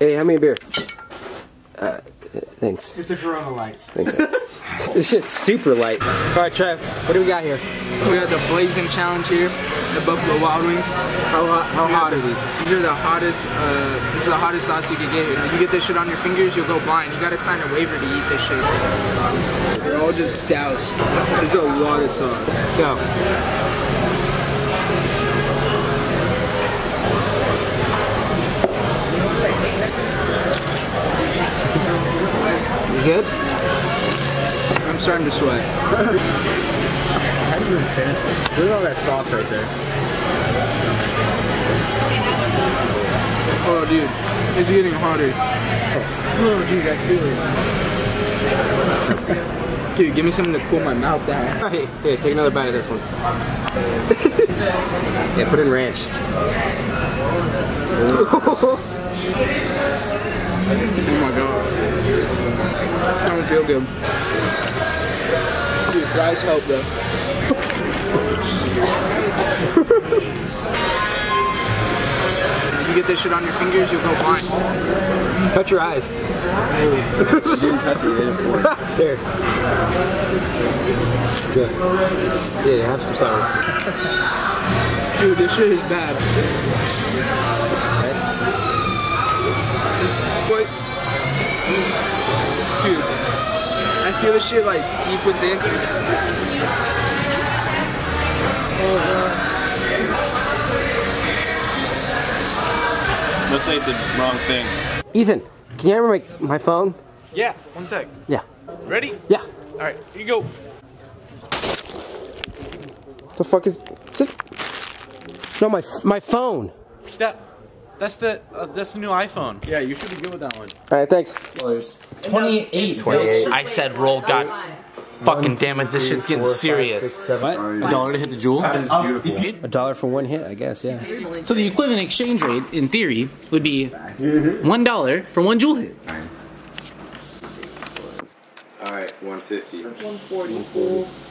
Hey, how many beer? Uh, thanks. It's a Corona Light. Thanks. this shit's super light. All right, Trev, what do we got here? We got the Blazing Challenge here, the Buffalo Wild Wings. How hot, how hot are these? These are the hottest, uh, this is the hottest sauce you can get. You know, you get this shit on your fingers, you'll go blind. You gotta sign a waiver to eat this shit. They're all just doused. This is a lot of sauce. Go. Good? I'm starting to sweat. How do you even finish it? Look at all that sauce right there. Oh, dude, it's getting hotter. Oh, dude, I feel it. Dude, give me something to cool my mouth down. All right, here, take another bite of this one. yeah, put in ranch. Oh my god. I don't feel good. Dude, fries help though. you get this shit on your fingers, you'll go blind. Touch your eyes. didn't touch it, you. There. Good. Yeah, have some sour. Dude, this shit is bad. What? Dude, I feel this shit like deep within. Let's say the wrong thing. Ethan, can you ever make my phone? Yeah, one sec. Yeah. Ready? Yeah. Alright, here you go. The fuck is just No, my my phone. That that's the uh, that's the new iPhone. Yeah, you should be good with that one. All right, thanks. 28. 28. I said roll god. Fucking damn it, this shit's getting serious. What? A dollar to hit the Juul. A dollar for one hit, I guess. Yeah. So the equivalent exchange rate, in theory, would be one dollar for one Juul hit. All right, 150. That's 140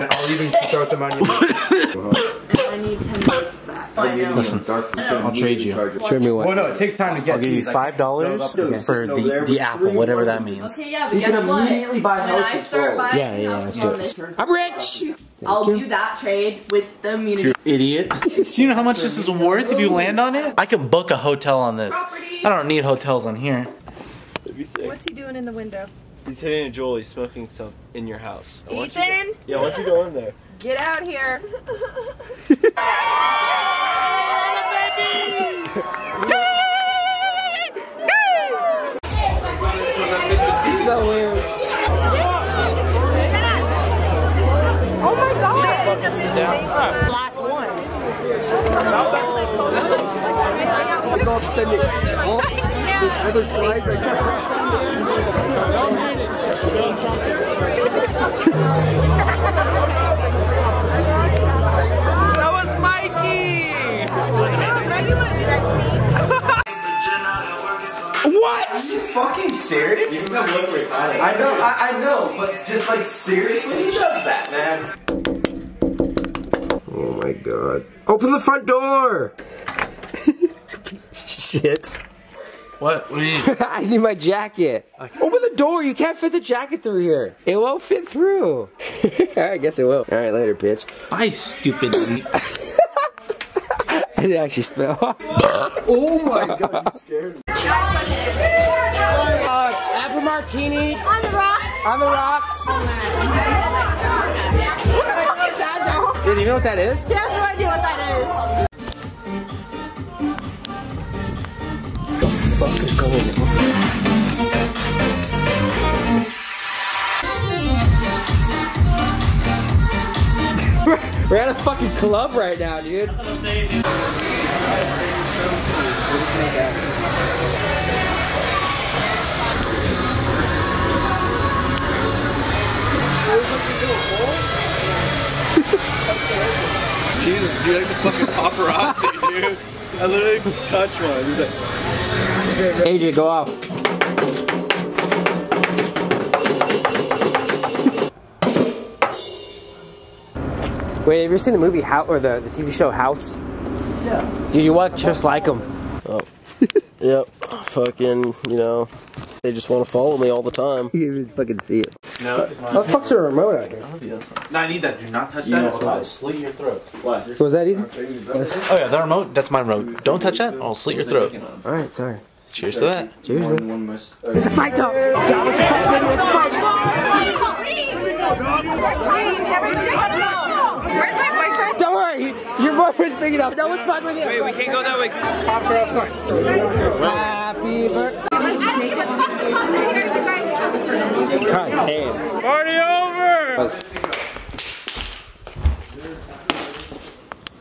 full. I'll even throw some money. And I need 10 bucks back. Listen, I'll trade you. Trade me what? Well, no, it takes time to get I'll give you five dollars for the, the apple, whatever that means. Okay, yeah, but guess what? immediately buy when I start full. buying Yeah, yeah, let's do it. I'm rich. I'll do that trade with the immunity. Idiot. Do you know how much this is worth if you land on it? I can book a hotel on this. Property. I don't need hotels on here. What's he doing in the window? He's hitting a Juul. He's smoking some in your house. I want you to- Ethan, yeah, why don't you go in there? get out here. So weird. Oh my god. Last one. Other slides I can't. That was Mikey! What? Are you fucking serious? I know, I, I know, but just like seriously, he does that, man? Oh my god. Open the front door. Shit. What? What do you need? I need my jacket. Open the door. You can't fit the jacket through here. It won't fit through. I guess it will. All right, later, bitch. Bye, stupid. I didn't actually spell. Oh my god, you scared me. uh, apple martini On the rocks. on the rocks. Dude, you know what that is? He has no idea what that is. Going on? We're at a fucking club right now, dude. Jesus, dude, like the fucking paparazzi, dude. I literally touched one. He's like, AJ, go off. Wait, have you seen the movie House or the, the TV show House? Yeah. Dude, you look just like him. Oh. Yep. Fucking, you know, they just want to follow me all the time. You can fucking see it. No. How the fuck's a remote out here? No, I need that. Do not touch that. I'll slit your throat. What? Was that either? Oh yeah, the remote. That's my remote. Don't touch that. I'll slit your throat. All right, sorry. Cheers to that. Cheers. Oh, it's a fight, dog. Dog, it's a fight. It's a fight. Where's my boyfriend? Don't worry, your boyfriend's big enough. No one's fucking with you. Wait, we can't go that way. Pop her outside. Happy birthday. God damn. Party over!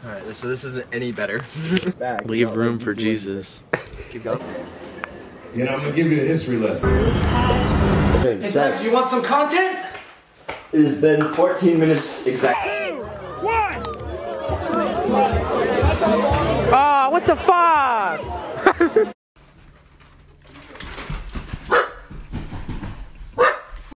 Alright, so this isn't any better. Leave room for Jesus. Keep going. You know, I'm gonna give you a history lesson. Sex. You want some content? It has been 14 minutes exactly. Oh, what the fuck?